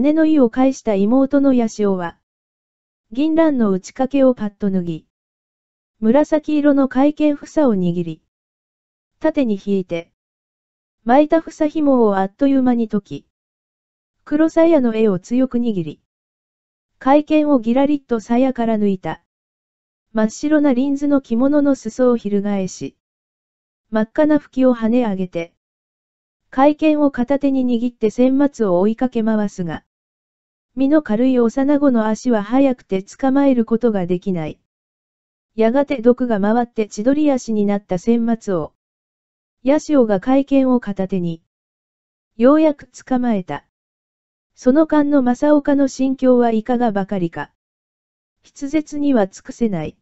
姉の意を返した妹のヤシオは、銀蘭の打ち掛けをパッと脱ぎ、紫色の会見房を握り、縦に引いて、巻いた房紐をあっという間に解き、黒鞘の絵を強く握り、会見をギラリッと鞘から抜いた。真っ白なリンズの着物の裾を翻し、真っ赤な吹きを跳ね上げて、会見を片手に握って線末を追いかけ回すが、身の軽い幼子の足は速くて捕まえることができない。やがて毒が回って千鳥足になった線末を、ヤシオが会見を片手に、ようやく捕まえた。その間の正岡の心境はいかがばかりか。筆舌には尽くせない。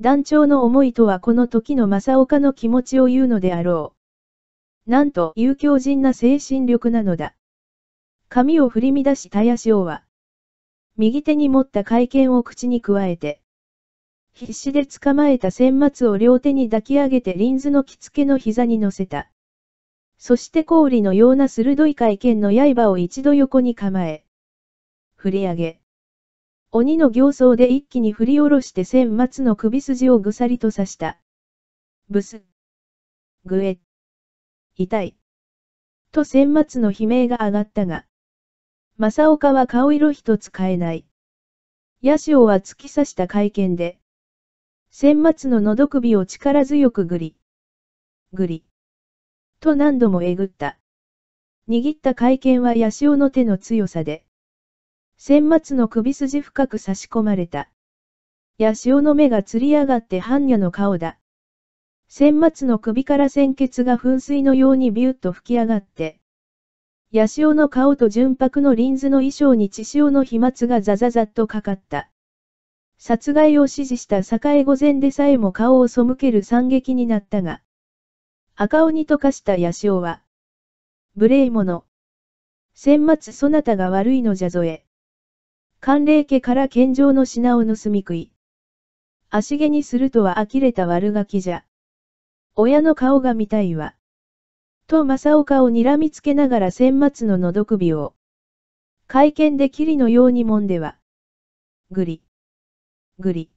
団長の思いとはこの時の正岡の気持ちを言うのであろう。なんと有強人な精神力なのだ。髪を振り乱したやしおは、右手に持った会見を口にくわえて、必死で捕まえた線末を両手に抱き上げてリンズの着付けの膝に乗せた。そして氷のような鋭い回剣の刃を一度横に構え、振り上げ、鬼の形相で一気に振り下ろして千末の首筋をぐさりと刺した。ブス。ぐえ。痛い。と千末の悲鳴が上がったが、正岡は顔色一つ変えない。ヤシオは突き刺した回剣で、千末の喉首を力強くぐり、ぐり。と何度もえぐった。握った会見はヤシオの手の強さで、千末の首筋深く差し込まれた。ヤシオの目がつり上がって般若の顔だ。千末の首から鮮血が噴水のようにビュッと吹き上がって、ヤシオの顔と純白のリンズの衣装に血潮の飛沫がザザザッとかかった。殺害を指示した栄御前でさえも顔を背ける惨劇になったが、赤鬼と化したヤシオは、無礼者。先末そなたが悪いのじゃぞえ。寒冷家から献上の品を盗み食い。足毛にするとは呆れた悪ガキじゃ。親の顔が見たいわ。と正岡を睨みつけながら先末の喉首を。会見で霧のようにもんでは。ぐり。ぐり。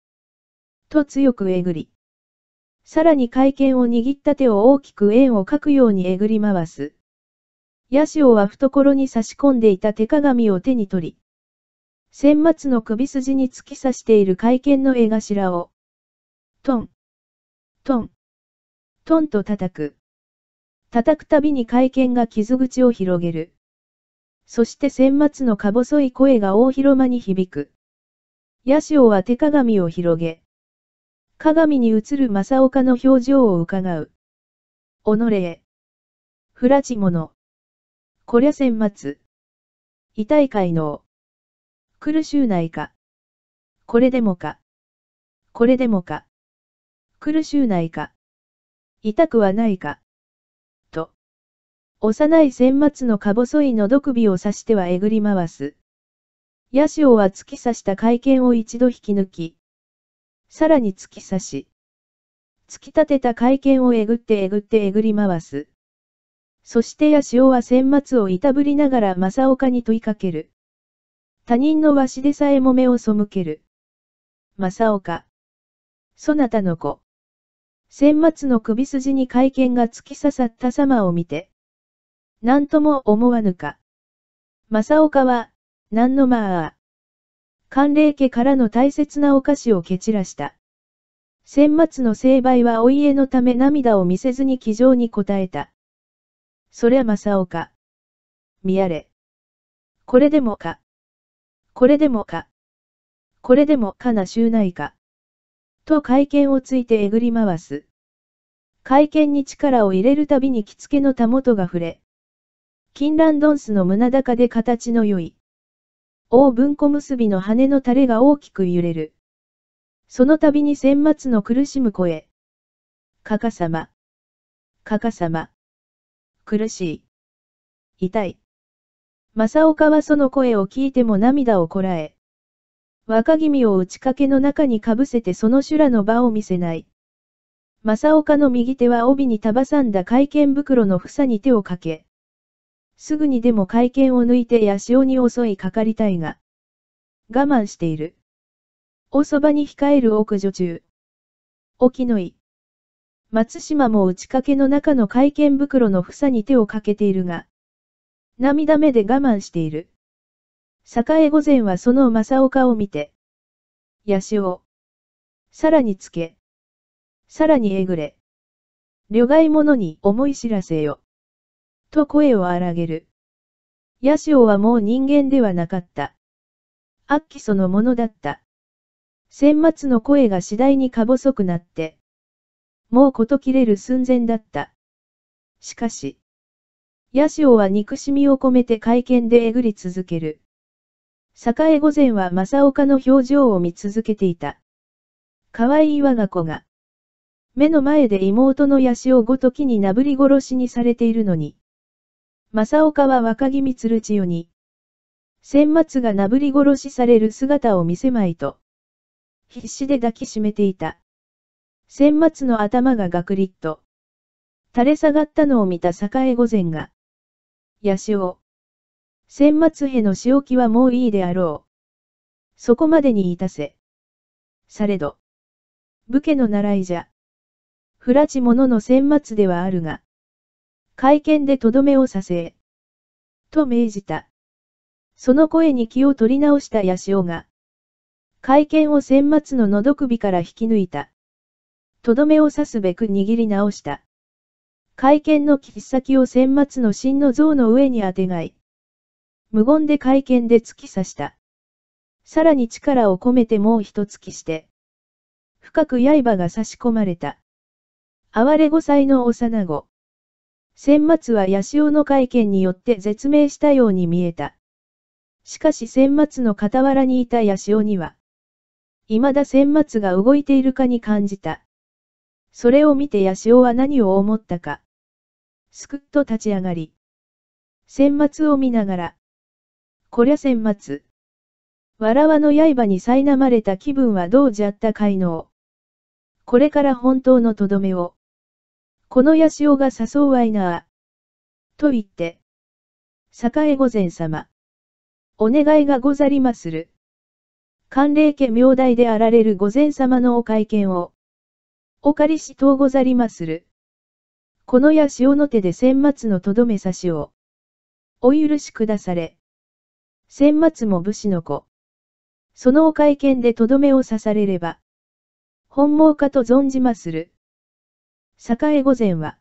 と強くえぐり。さらに会見を握った手を大きく円を描くようにえぐり回す。ヤシオは懐に差し込んでいた手鏡を手に取り、先末の首筋に突き刺している会見の絵頭を、トン、トン、トンと叩く。叩くたびに会見が傷口を広げる。そして先末のか細い声が大広間に響く。ヤシオは手鏡を広げ、鏡に映る正岡の表情を伺う。おのれへ。ふらち者。こりゃ先末。痛いかいの苦しゅうないか。これでもか。これでもか。苦しゅうないか。痛くはないか。幼い先末のか細い喉首を刺してはえぐり回す。ヤシオは突き刺した会見を一度引き抜き、さらに突き刺し。突き立てた会見をえぐってえぐってえぐり回す。そしてヤシオは先末をいたぶりながら正岡に問いかける。他人のわしでさえも目を背ける。正岡。そなたの子。先末の首筋に会見が突き刺さった様を見て。何とも思わぬか。正岡は、何のまあ。寒冷家からの大切なお菓子を蹴散らした。先末の成敗はお家のため涙を見せずに気丈に答えた。そりゃ正岡。見やれ。これでもか。これでもか。これでもかな収内か。と会見をついてえぐり回す。会見に力を入れるたびに着付けのたもとが触れ。金蘭ドンスの胸高で形の良い。大文庫結びの羽の垂れが大きく揺れる。その度に先末の苦しむ声。かかさま。かかさま。苦しい。痛い。正岡はその声を聞いても涙をこらえ。若君を打ち掛けの中にかぶせてその修羅の場を見せない。正岡の右手は帯に束さんだ会見袋の房に手をかけ。すぐにでも会見を抜いてヤシオに襲いかかりたいが、我慢している。おそばに控える奥女中。沖の井。松島も打ち掛けの中の会見袋の房に手をかけているが、涙目で我慢している。栄御前はその正岡を見て、ヤシオ。さらにつけ。さらにえぐれ。旅外者に思い知らせよ。と声を荒げる。ヤシオはもう人間ではなかった。悪鬼そのものだった。先末の声が次第にか細くなって、もうこと切れる寸前だった。しかし、ヤシオは憎しみを込めて会見でえぐり続ける。栄御前は正岡の表情を見続けていた。可愛い我が子が、目の前で妹のヤシオごときになぶり殺しにされているのに、正岡は若君鶴千代に、先末がなぶり殺しされる姿を見せまいと、必死で抱きしめていた。先末の頭がガクリッと、垂れ下がったのを見た栄御前が、ヤシオ、先末への仕置きはもういいであろう。そこまでにいたせ。されど、武家の習いじゃ。不らち者の先末ではあるが、会見でとどめをさせ。と命じた。その声に気を取り直したヤシオが、会見を先末の喉首から引き抜いた。とどめを刺すべく握り直した。会見の切っ先を先末の真の像の上にあてがい。無言で会見で突き刺した。さらに力を込めてもう一突きして。深く刃が差し込まれた。哀れ五歳の幼子。先末は八潮の会見によって絶命したように見えた。しかし先末の傍らにいた八潮には、未だ先末が動いているかに感じた。それを見て八潮は何を思ったか。すくっと立ち上がり、先末を見ながら、こりゃ先末。わらわの刃に苛まれた気分はどうじゃったかいのうこれから本当のとどめを。この八潮が誘うわいなあ。と言って。栄御前様。お願いがござりまする。寒霊家明大であられる御前様のお会見を。お借りしとうござりまする。このや潮の手で先末のとどめ差しを。お許しくだされ。先末も武士の子。そのお会見でとどめを刺されれば。本望かと存じまする。栄御前は。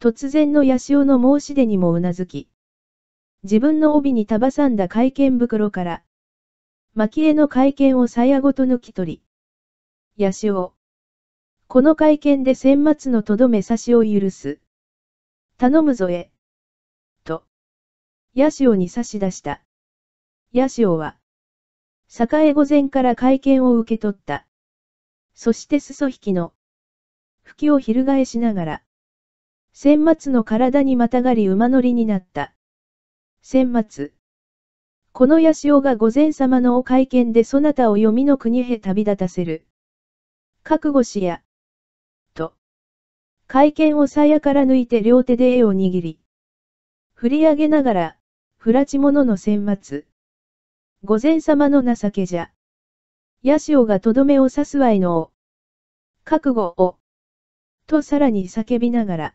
突然の八潮の申し出にもうなずき。自分の帯に束さんだ会見袋から。蒔絵の会見を鞘ごと抜き取り。八潮。この会見で先末のとどめ差しを許す。頼むぞえ。と。ヤシオに差し出した。ヤシオは、栄御前から会見を受け取った。そして裾引きの、吹きを翻しながら、先末の体にまたがり馬乗りになった。先末。このヤシオが御前様のお会見でそなたを読みの国へ旅立たせる。覚悟しや。と会見を鞘から抜いて両手で絵を握り、振り上げながら、不らち者の先末。御前様の情けじゃ。ヤシオがとどめを刺すわいのを。覚悟を。とさらに叫びながら、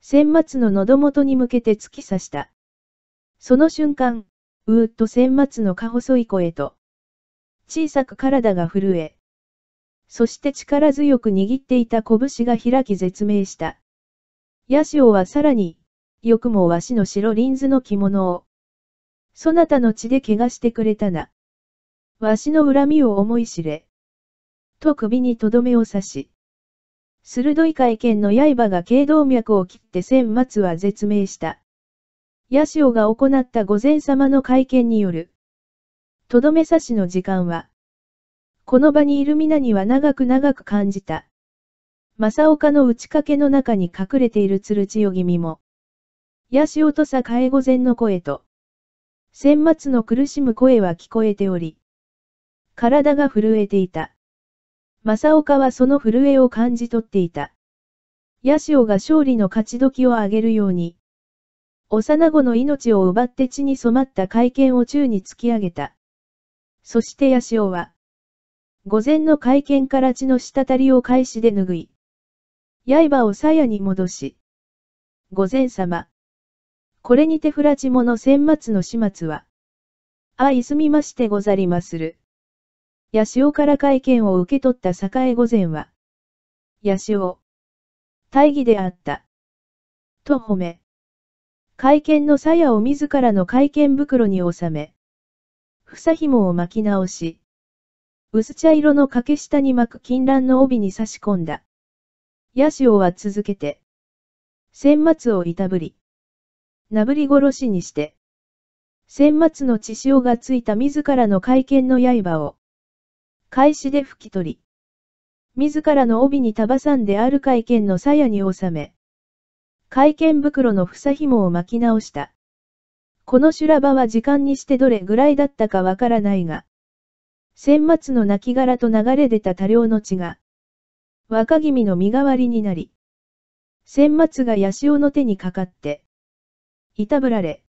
先末の喉元に向けて突き刺した。その瞬間、うーっと先末のか細い声と、小さく体が震え、そして力強く握っていた拳が開き絶命した。ヤシオはさらに、よくもわしの白リンズの着物を、そなたの血で怪我してくれたな。わしの恨みを思い知れ。と首にとどめを刺し、鋭い会見の刃が頸動脈を切って千末は絶命した。ヤシオが行った御前様の会見による、とどめ刺しの時間は、この場にいる皆には長く長く感じた。正岡の打ち掛けの中に隠れている鶴千代君も。八潮と栄御前の声と、先末の苦しむ声は聞こえており、体が震えていた。正岡はその震えを感じ取っていた。八潮が勝利の勝ち時を上げるように、幼子の命を奪って血に染まった会見を宙に突き上げた。そしてヤシオは、午前の会見から血の滴りを返しで拭い、刃を鞘に戻し、午前様。これにてフラチモの先末の始末は、相すみましてござりまする。ヤシオから会見を受け取った栄御前は、ヤシオ、大義であった。と褒め、会見の鞘を自らの会見袋に収め、房紐を巻き直し、薄茶色の掛け下に巻く金蘭の帯に差し込んだ。ヤシオは続けて、先末をいたぶり、なぶり殺しにして、先末の血潮がついた自らの会見の刃を、開始で拭き取り、自らの帯に束さんである会見の鞘に収め、会見袋の房紐を巻き直した。この修羅場は時間にしてどれぐらいだったかわからないが、先末の亡骸と流れ出た多量の血が、若君の身代わりになり、先末が八潮の手にかかって、いたぶられ、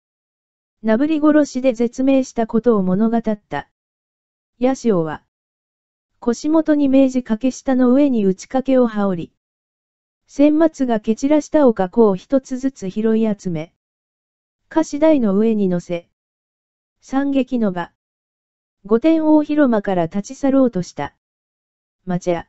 なぶり殺しで絶命したことを物語った。八潮は、腰元に明治掛け下の上に打ち掛けを羽織り、千末が蹴散らしたおかこを一つずつ拾い集め、菓子台の上に乗せ、三劇の場、御殿大広間から立ち去ろうとした。町屋。